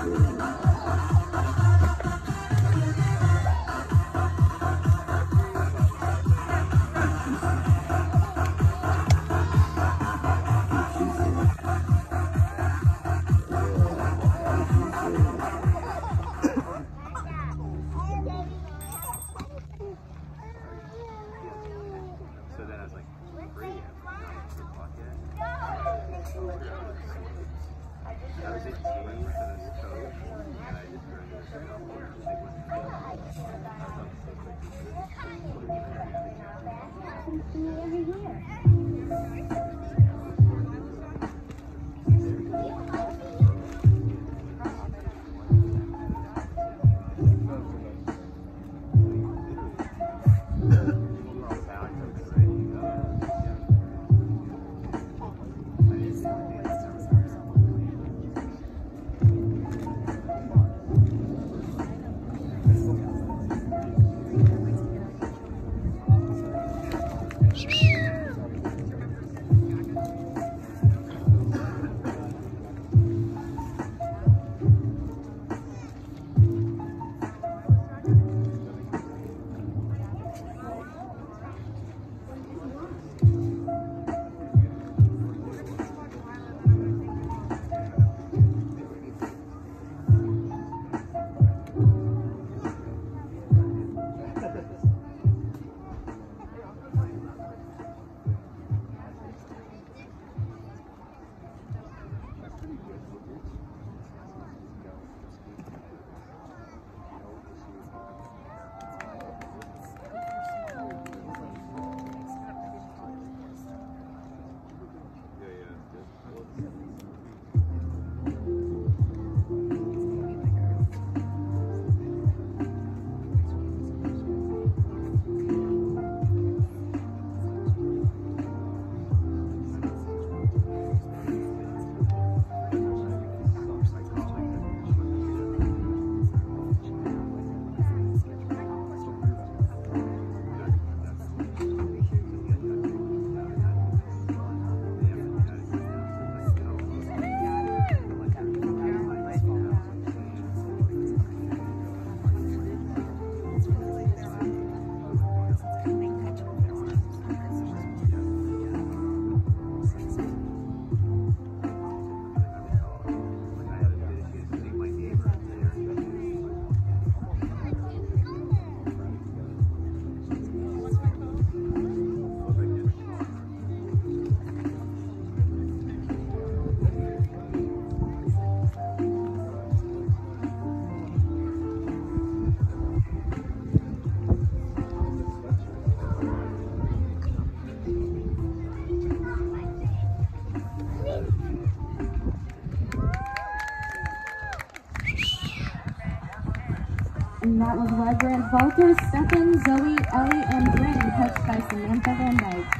So then I was like, free at nine o'clock yet? I was at team for this coach, and I just turned this around. Like, what's the deal? I was And that was Wegrant Walter, Stefan, Zoe, Ellie, and Bryn, coached by Samantha Van Dyke.